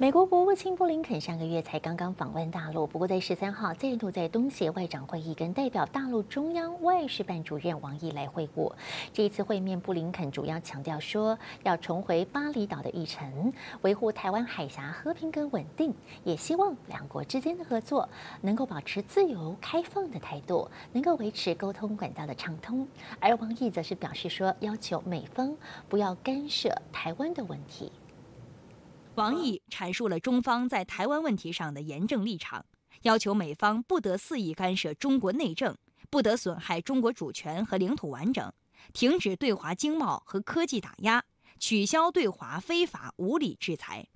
美国国务卿布林肯上个月才刚刚访问大陆，不过在十三号再度在东协外长会议跟代表大陆中央外事办主任王毅来会晤。这一次会面，布林肯主要强调说要重回巴厘岛的议程，维护台湾海峡和平跟稳定，也希望两国之间的合作能够保持自由开放的态度，能够维持沟通管道的畅通。而王毅则是表示说，要求美方不要干涉台湾的问题。王毅阐述了中方在台湾问题上的严正立场，要求美方不得肆意干涉中国内政，不得损害中国主权和领土完整，停止对华经贸和科技打压，取消对华非法无理制裁。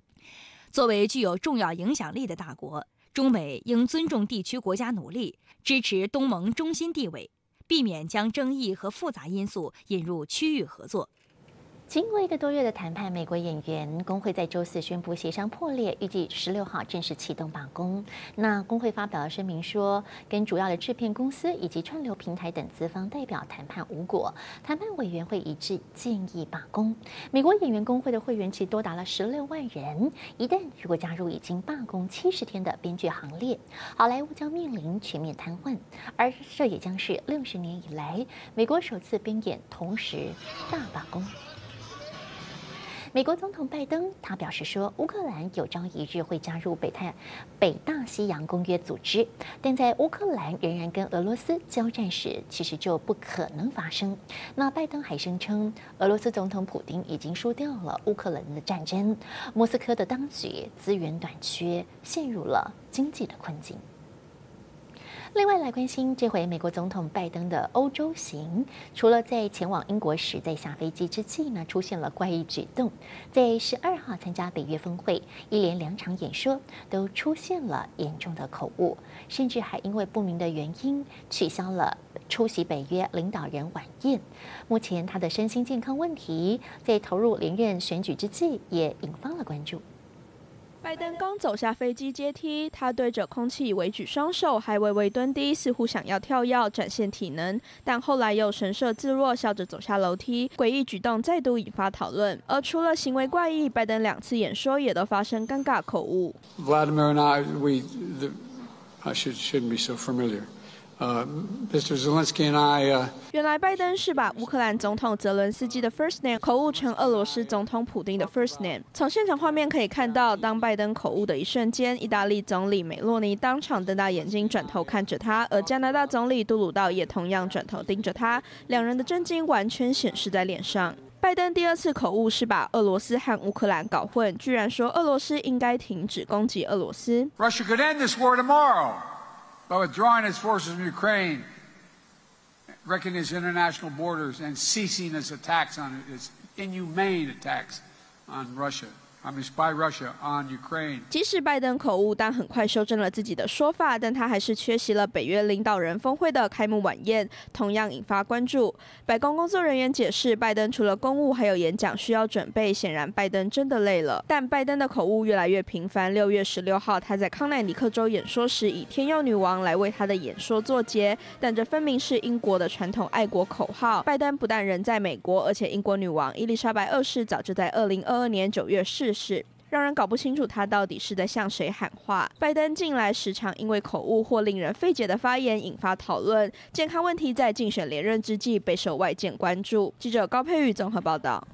作为具有重要影响力的大国，中美应尊重地区国家努力，支持东盟中心地位，避免将争议和复杂因素引入区域合作。经过一个多月的谈判，美国演员工会在周四宣布协商破裂，预计十六号正式启动罢工。那工会发表了声明说，跟主要的制片公司以及串流平台等资方代表谈判无果，谈判委员会一致建议罢工。美国演员工会的会员其多达了十六万人，一旦如果加入已经罢工七十天的编剧行列，好莱坞将面临全面瘫痪，而这也将是六十年以来美国首次编演同时大罢工。美国总统拜登他表示说，乌克兰有朝一日会加入北太北大西洋公约组织，但在乌克兰仍然跟俄罗斯交战时，其实就不可能发生。那拜登还声称，俄罗斯总统普京已经输掉了乌克兰的战争，莫斯科的当局资源短缺，陷入了经济的困境。另外来关心这回美国总统拜登的欧洲行，除了在前往英国时在下飞机之际呢出现了怪异举动，在十二号参加北约峰会，一连两场演说都出现了严重的口误，甚至还因为不明的原因取消了出席北约领导人晚宴。目前他的身心健康问题在投入连任选举之际也引发了关注。拜登刚走下飞机阶梯，他对着空气微举双手，还微微蹲低，似乎想要跳跃展现体能。但后来又神色自若，笑着走下楼梯。诡异举动再度引发讨论。而除了行为怪异，拜登两次演说也都发生尴尬口误。Vladimir and I, we, I should shouldn't be so familiar. 呃，Mr. Zelensky and I. 原来拜登是把乌克兰总统泽伦斯基的 first name 口误成俄罗斯总统普京的 first name。从现场画面可以看到，当拜登口误的一瞬间，意大利总理梅洛尼当场瞪大眼睛转头看着他，而加拿大总理杜鲁道也同样转头盯着他，两人的震惊完全显示在脸上。拜登第二次口误是把俄罗斯和乌克兰搞混，居然说俄罗斯应该停止攻击俄罗斯。Russia could end this war tomorrow. By withdrawing its forces from Ukraine, wrecking its international borders, and ceasing its attacks on its inhumane attacks on Russia. 即使拜登口误，但很快修正了自己的说法。但他还是缺席了北约领导人峰会的开幕晚宴，同样引发关注。白宫工作人员解释，拜登除了公务，还有演讲需要准备。显然，拜登真的累了。但拜登的口误越来越频繁。六月十六号，他在康乃狄克州演说时，以“天佑女王”来为他的演说作结，但这分明是英国的传统爱国口号。拜登不但人在美国，而且英国女王伊丽莎白二世早就在二零二二年九月逝。是让人搞不清楚他到底是在向谁喊话。拜登近来时常因为口误或令人费解的发言引发讨论，健康问题在竞选连任之际备受外界关注。记者高佩玉综合报道。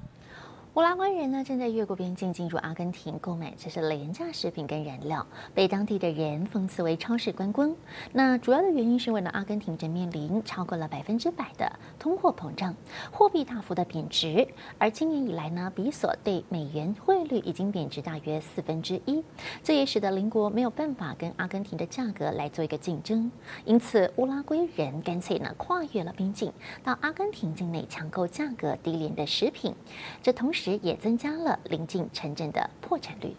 乌拉圭人呢正在越过边境进入阿根廷购买这是廉价食品跟燃料，被当地的人讽刺为超市观光。那主要的原因是为了阿根廷正面临超过了百分之百的通货膨胀，货币大幅的贬值。而今年以来呢，比索对美元汇率已经贬值大约四分之一，这也使得邻国没有办法跟阿根廷的价格来做一个竞争。因此，乌拉圭人干脆呢跨越了边境，到阿根廷境内抢购价格低廉的食品。这同时。时也增加了临近城镇的破产率。